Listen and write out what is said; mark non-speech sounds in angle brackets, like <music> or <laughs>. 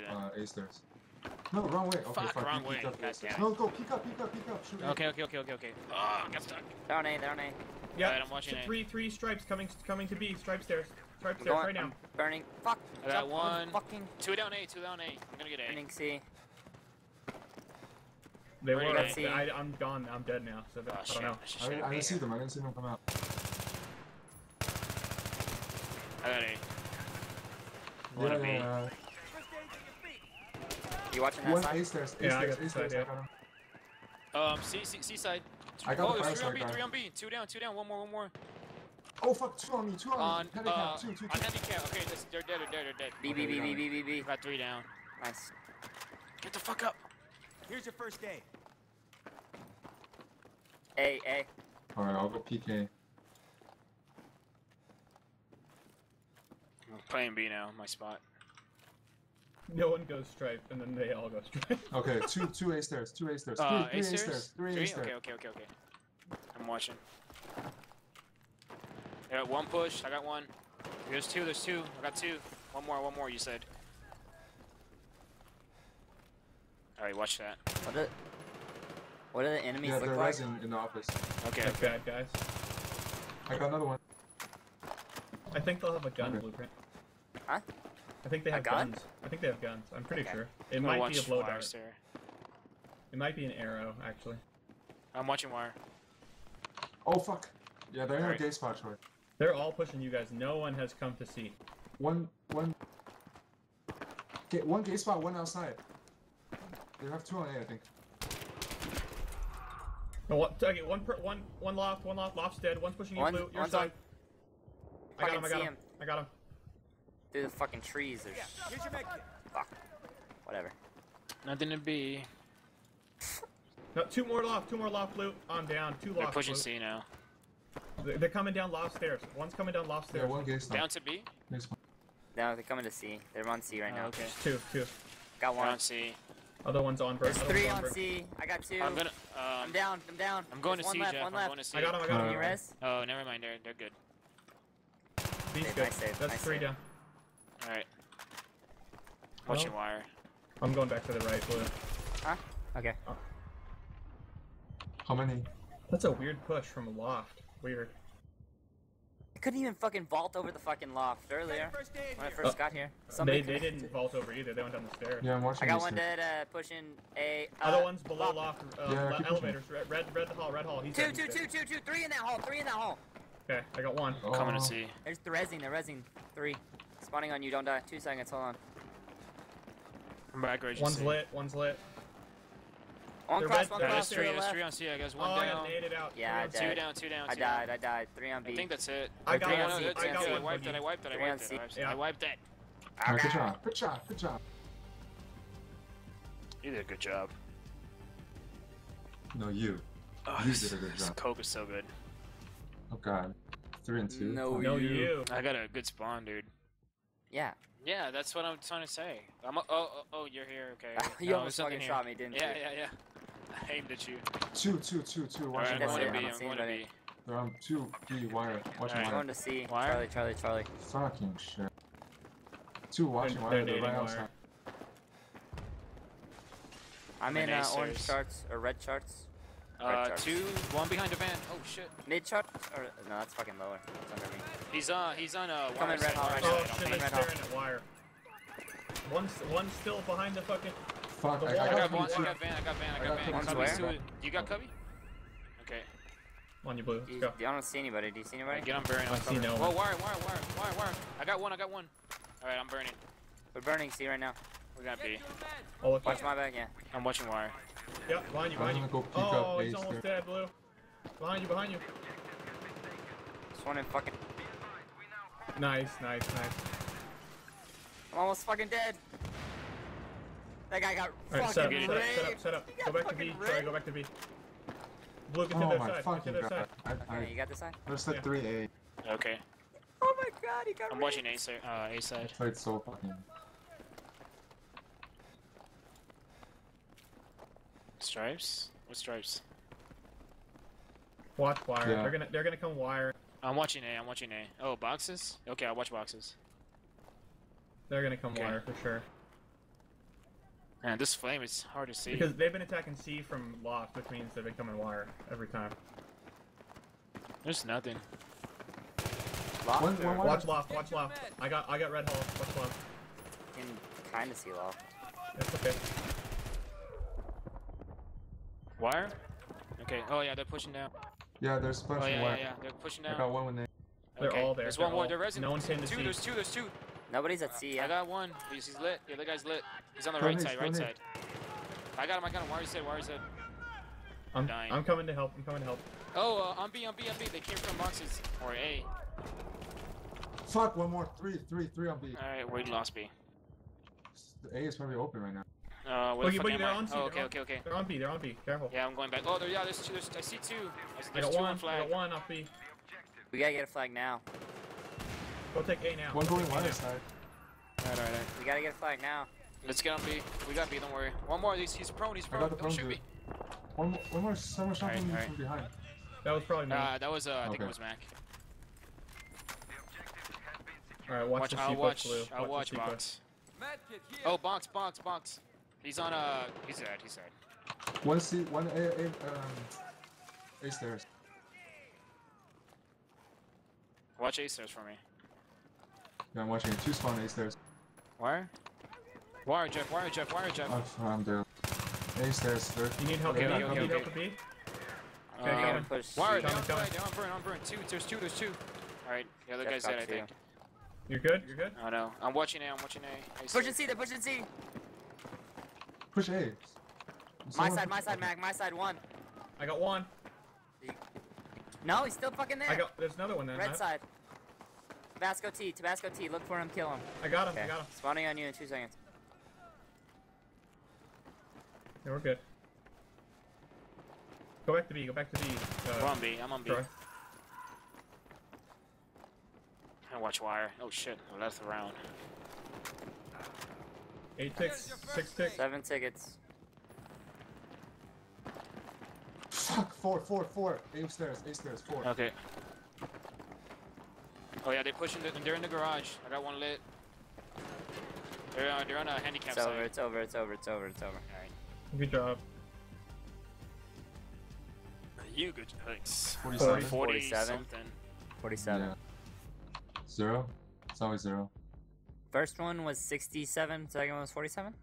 Uh, A stairs. No, wrong way. Okay, Fuck, fuck, wrong way. up A God stairs. damn it. No, go peek up, peek up, peek up. Shoot Okay, okay, okay, okay, okay. Oh, I got stuck. Down A, down A. Yeah, Alright, I'm watching it. three, three stripes coming, coming to B. Stripe stairs. Stripe stairs going, right now. I'm burning. Fuck. I got one. Fucking Two down A, two down A. I'm gonna get A. burning C. They Where were. I see? I, I'm gone. I'm dead now. So Oh I don't know. I should I, I didn't see them. I didn't see them come out. I got A. Yeah, Wanna be. Yeah, You watching yeah. that One side? A stairs. Yeah, I stairs. got the A stairs. side, I yeah. Um, C, C, C side. I got oh, the fire there's three on B, guy. three on B. Two down, two down. One more, one more. Oh fuck! Two on me. Two on On, me. Handicap. uh, Two, two, on two. handicap. Okay, this, they're dead, they're dead, they're dead. B, B, B, B, B, B, B. Got three down. Nice. Get the fuck up. Here's your first aid. A, A. All right, I'll go PK. I'm playing B now, my spot. No one goes stripe, and then they all go stripe. <laughs> Okay, two, two A stairs. Two A stairs. Three, Uh, three A A stairs? stairs. Three A Three? stairs. Okay, okay, okay, okay. I'm watching. I got one push. I got one. There's two. There's two. I got two. One more. One more. You said. All right, watch that. What do, what do the enemies Yeah, look they're like? rising in the office. Okay. Like okay. bad guys. I got another one. I think they'll have a gun Okay. blueprint. Huh? I think they have gun? guns. I think they have guns. I'm pretty Okay. sure. It I'm might be a watch blow wire dart. stair. It might be an arrow, actually. I'm watching wire. Oh fuck! Yeah, they're in a Alright. gay spot, Troy. They're all pushing you guys. No one has come to see. One, one. Get one gay spot, one outside. They have two on A, I think. No, what, okay, one per, one, one loft, one loft. Loft's dead. One's pushing you One- blue. Your side. I got him. I got him. him. I got him. Through the fucking trees. There's Here's your med kit. fuck. Whatever. Nothing to be. No, two more loft. Two more loft blue. On down. Two They're pushing blue. C now. They're they're coming down loft stairs. One's coming down loft Yeah, stairs. one gay spot. Down to B. Next one. No, they're coming to C. They're on C right Oh, now. okay. Two, two. Got one. on C. Other one's on bird. There's three one's on. C. I got 2 I'm gonna. I'm Um, down. I'm down. I'm going There's to one C, left, Jeff. One I'm left. going to C. I got him. I got Uh, him. Can you res? Oh, never mind. They're they're good. B's Nice good. save, That's nice three save. down. All right. Watching Well- wire. I'm going back to the right, blue. Huh? Okay. How many? That's a weird push from a loft. Weird. I couldn't even fucking vault over the fucking loft earlier when I first Uh, got here. They, Somebody they could've- didn't vault over either. They went down the stairs. Yeah, I'm watching I got one two. dead. Uh, pushing a. Uh, Other one's below loft. loft. Uh, Yeah, le- elevators. Red, red, red hall. Red hall. He's Two, dead, two, he's two, dead. two, two, three in that hall. Three in that hall. Okay, I got one. Oh. Coming to see. There's the resing. They're resing. Three. Spawning on you. Don't die. Two seconds. Hold on. I'm back. Rage One's C. lit. One's lit. One They're cross. red- One cross. there's three. the There's three on C. I guess Oh, one I down. naded out. Yeah, I Three on dead. Two down. Two down. I two down. died. I died. Three on B. I think that's it. I got Three Oh, on no, C. that's Three it. on Yeah, I C. wiped it. I wiped it. I wiped it. C. I wiped it. Yeah. I wiped it. Alright, good job. Good job. Good job. You did a good job. No, you. Oh, You this, did a good job. this job. coke is so good. Oh god. Three and two. No, No, you. you. I got a good spawn, dude. Yeah. Yeah, that's what I'm trying to say. I'm. A, oh, oh, oh, you're here. Okay. <laughs> you No, almost fucking shot me, didn't Yeah, you? yeah, yeah. I aimed at you. Two, two, two, two. Alright, Watching I'm going to I B. don't I'm going to. B. They're on two B wire. Watching Alright. Going to C. Wire? Charlie, Charlie, Charlie. Fucking shit. Two watching wire. they're They're right outside. wire. I'm I'm in in uh, orange charts or red charts. Red Uh, charts. two, one behind the van. Oh shit. Mid chart? Or no, that's fucking lower. That's under me. He's uh, he's on uh. Coming wire red side, hall wire right Oh shit! thinking. They're red hall. staring at wire. One's one's still behind the fucking. Fuck. The I, wall- I I got got three, one. I got van. I got van. I got, I got got van. two. One's Cubby's where? to it. You got cubby? Okay. On you, blue. Let's You, go. I don't see anybody. Do you see anybody? Alright, get on burning. I I'm see covered. no Whoa, one. wire, wire, wire, wire, wire. I got one. I got one. All right, I'm burning. We're burning C right now. We got B. Oh, look. Watch my back, yeah. I'm watching wire. Yep, behind you, I'm behind gonna you. go peek Oh, up he's base almost there. dead, blue. Behind you, behind you. Just one in fucking. Nice, nice, nice. I'm almost fucking dead. That guy got Alright, set up, fucking set up, set up, raped. set up. He got Go back to B. fucking Sorry, go back to B. Blue, get to Oh their my side. Get to fucking their god. side. I, Okay, you got this side? I just said Yeah. three A. Okay. Oh my god, he got I'm raped. watching A side. Uh, A I side. played so fucking. Stripes. What stripes? Watch wire. Yeah. They're gonna, they're gonna come wire. I'm watching A. I'm watching A. Oh, boxes. Okay, I'll watch boxes. They're gonna come Okay. wire for sure. Man, this flame is hard to see. Because they've been attacking C from loft, which means they've been coming wire every time. There's nothing. Loft One- or- one- one- Watch loft, watch loft. I got I got red hole. Watch loft. can kind of see loft. It's okay. Wire? Okay. Oh yeah, they're pushing down. Yeah, there's a bunch Oh of yeah, yeah, yeah. They're pushing I got one with name. They're okay. all there, There's they're one more. all- They're resin. no one's hitting the two. There's two. There's two. Nobody's at C I yet. got one. He's, he's lit. The other guy's lit. He's on the right side. Right side. I got him. I got him. Where is it? Where is it? I'm Dying. I'm coming to help. I'm coming to help. Oh, uh, on B, on B, on B. They came from boxes. Or A. Fuck, one more. Three, three, three on B. Alright, we lost B. The A is probably open right now. Uh, where Boogie, the fuck boogie, am they're I? on C, Oh, okay, on- okay, okay. They're on B. They're on B. Careful. Yeah, I'm going back. Oh, there, yeah, there's two. There's, I see two. There's, I got two one. on I flag. got one off B. We gotta get a flag now. Go take A now. One going take A side. Alright, alright, alright. We gotta get a flag now. Let's get on B. We got B, don't worry. One more. He's, he's prone. He's prone. Don't prone shoot me. One more, one more, someone shot Alright, from, alright. from behind. That was probably me. Uh, that was, uh, I think it was Mac. All right, watch, Watch, the I'll C watch, push blue. I'll watch the C box. Oh, box, box, box. He's on, uh, he's dead, he's dead. One C, one A, A, um, A stairs. Watch A stairs for me. Yeah, I'm watching. Two spawn A stairs. Wire? Wire, Jeff, wire, Jeff, wire, Jeff. Oh, I'm dead. A stairs. They're, You need help Okay, with B? okay, You need okay, help with B? We Uh, gotta push Wire, C. they're Coming, on coming. burn, they're burn, on burn. Two, there's two, there's two. Alright, the other Jeff guy's dead, I think. You're good? You're good? I know. I'm watching A, I'm watching A. A Pushing C, they're pushing C. push A. My side, my side, Mac, my side, one. I got one. No, he's still fucking there. I got. There's another one then. Red I, side. Tabasco T, Tabasco T, look for him, kill him. I got him. I got him. spawning on you in two seconds. Yeah, we're good. Go back to B. Go back to B. We're Uh, on B, I'm on B. Troy. I watch wire. Oh shit, I left the round. Eight ticks. Six ticks. Seven tickets. Fuck, four, four, four. A stairs, A stairs, four. Okay. Oh yeah, they're pushing. The, and they're in the garage. I got one lit. They're uh, they're on a handicap It's over, side. it's over, it's over, it's over, it's over. Alright. Good job. You good? Thanks. 47. 40 47. something. 47. Yeah. Zero? It's always zero. First one was 67, second one was 47?